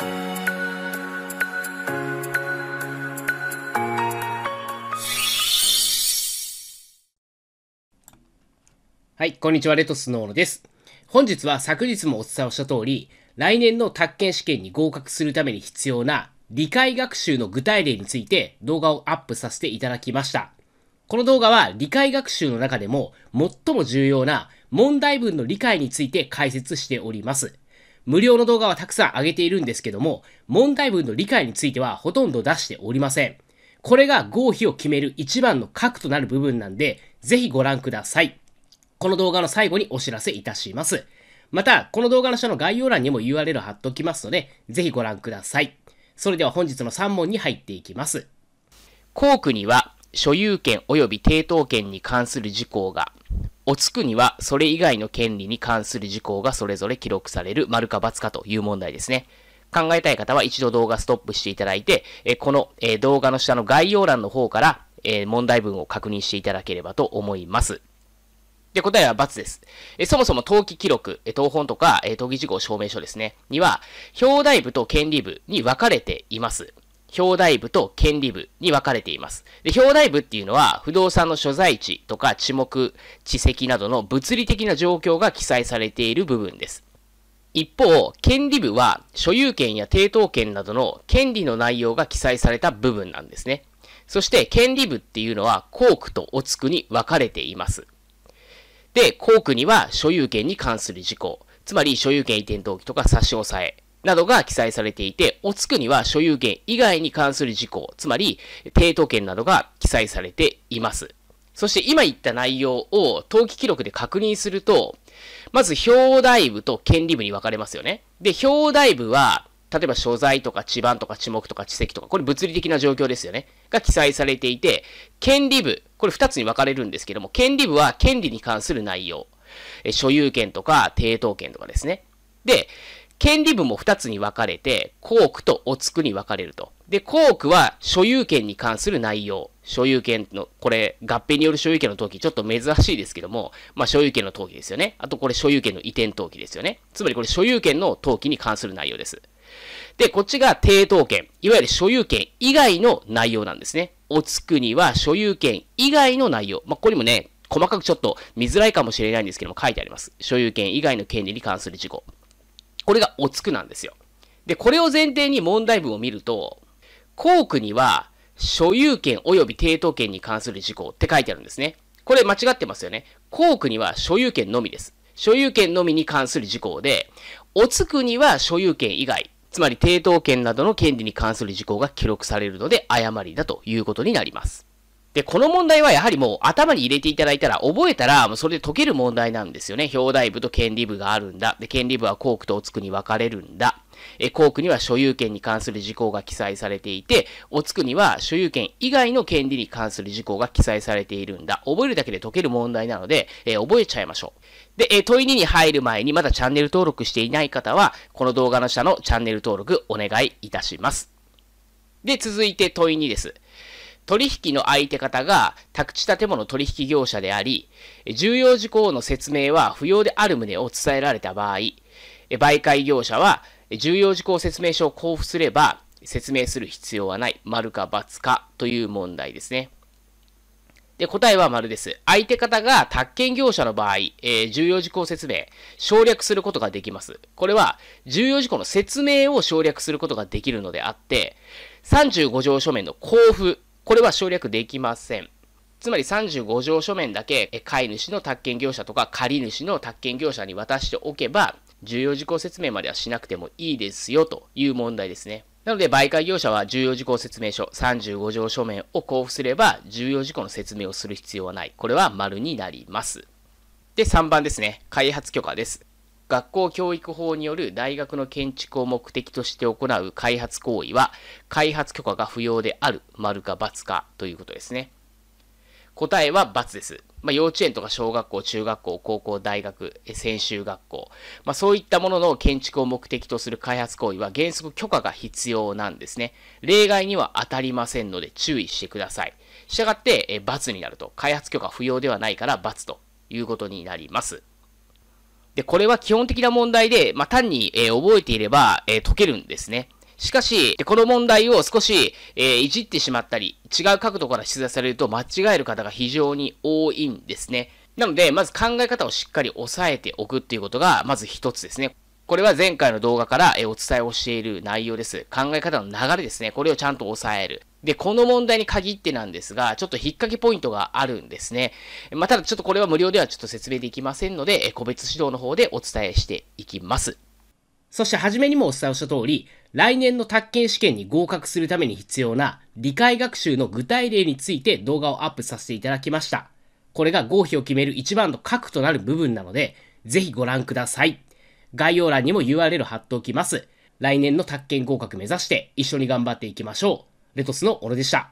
はい、こんにちは、レトスノーノです。本日は昨日もお伝えをした通り、来年の宅建試験に合格するために必要な理解学習の具体例について動画をアップさせていただきました。この動画は理解学習の中でも最も重要な問題文の理解について解説しております。無料の動画はたくさん上げているんですけども、問題文の理解についてはほとんど出しておりません。これが合否を決める一番の核となる部分なんで、ぜひご覧ください。この動画の最後にお知らせいたします。また、この動画の下の概要欄にも URL 貼っておきますので、ぜひご覧ください。それでは本日の3問に入っていきます。校区には所有権及び抵当権に関する事項が、おつくにはそれ以外の権利に関する事項がそれぞれ記録される丸か×かという問題ですね。考えたい方は一度動画ストップしていただいて、この動画の下の概要欄の方から問題文を確認していただければと思います。で、答えは×です。えそもそも登記記録、え当本とか、え登記事項証明書ですね、には、表題部と権利部に分かれています。表題部と権利部に分かれています。で、表題部っていうのは、不動産の所在地とか地目、地籍などの物理的な状況が記載されている部分です。一方、権利部は、所有権や抵当権などの権利の内容が記載された部分なんですね。そして、権利部っていうのは、校区とおつくに分かれています。で、校区には所有権に関する事項、つまり所有権移転登記とか差し押さえなどが記載されていて、おつくには所有権以外に関する事項、つまり抵当権などが記載されています。そして今言った内容を登記記録で確認すると、まず表題部と権利部に分かれますよね。で、表題部は例えば所在とか地盤とか地目とか地籍とか、これ物理的な状況ですよね。が記載されていて、権利部、これ2つに分かれるんですけども、権利部は権利に関する内容。所有権とか抵当権とかですね。で、権利部も2つに分かれて、校区とおつくに分かれると。で、校区は所有権に関する内容。所有権の、これ、合併による所有権の登記、ちょっと珍しいですけども、まあ、所有権の登記ですよね。あと、これ、所有権の移転登記ですよね。つまり、これ、所有権の登記に関する内容です。で、こっちが抵当権、いわゆる所有権以外の内容なんですね。おつくには所有権以外の内容。まあ、ここにもね、細かくちょっと見づらいかもしれないんですけども書いてあります。所有権以外の権利に関する事項。これがおつくなんですよ。で、これを前提に問題文を見ると、校区には所有権及び抵当権に関する事項って書いてあるんですね。これ間違ってますよね。校区には所有権のみです。所有権のみに関する事項で、おつくには所有権以外、つまり抵当権などの権利に関する事項が記録されるので誤りだということになります。で、この問題はやはりもう頭に入れていただいたら、覚えたらもうそれで解ける問題なんですよね。表題部と権利部があるんだ。で、権利部は校区とおつくに分かれるんだ。え、校区には所有権に関する事項が記載されていて、おつくには所有権以外の権利に関する事項が記載されているんだ。覚えるだけで解ける問題なので、え覚えちゃいましょう。で、え問い2に入る前にまだチャンネル登録していない方は、この動画の下のチャンネル登録お願いいたします。で、続いて問い2です。取引の相手方が宅地建物取引業者であり、重要事項の説明は不要である旨を伝えられた場合、媒介業者は重要事項説明書を交付すれば説明する必要はない、丸か×かという問題ですね。で、答えは丸です。相手方が宅建業者の場合、えー、重要事項説明、省略することができます。これは、重要事項の説明を省略することができるのであって、35条書面の交付、これは省略できません。つまり35条書面だけ、飼い主の宅建業者とか借り主の宅建業者に渡しておけば、重要事項説明まではしなくてもいいですよという問題ですね。なので、媒介業者は重要事項説明書35条書面を交付すれば、重要事項の説明をする必要はない。これは丸になります。で、3番ですね。開発許可です。学校教育法による大学の建築を目的として行う開発行為は、開発許可が不要である、丸か×かということですね。答えは×です。まあ、幼稚園とか小学校、中学校、高校、大学、専修学校、まあ、そういったものの建築を目的とする開発行為は原則許可が必要なんですね。例外には当たりませんので注意してください。したがって、×になると、開発許可不要ではないから×ということになります。で、これは基本的な問題で、まあ、単に、えー、覚えていれば、えー、解けるんですね。しかし、この問題を少し、えー、いじってしまったり、違う角度から出題されると間違える方が非常に多いんですね。なので、まず考え方をしっかり押さえておくっていうことが、まず一つですね。これは前回の動画からお伝えをしている内容です。考え方の流れですね。これをちゃんと押さえる。で、この問題に限ってなんですが、ちょっと引っ掛けポイントがあるんですね。まあ、ただちょっとこれは無料ではちょっと説明できませんので、個別指導の方でお伝えしていきます。そして初めにもお伝えした通り、来年の宅建試験に合格するために必要な理解学習の具体例について動画をアップさせていただきました。これが合否を決める一番の核となる部分なので、ぜひご覧ください。概要欄にも URL 貼っておきます。来年の宅建合格目指して一緒に頑張っていきましょう。レトスのオロでした。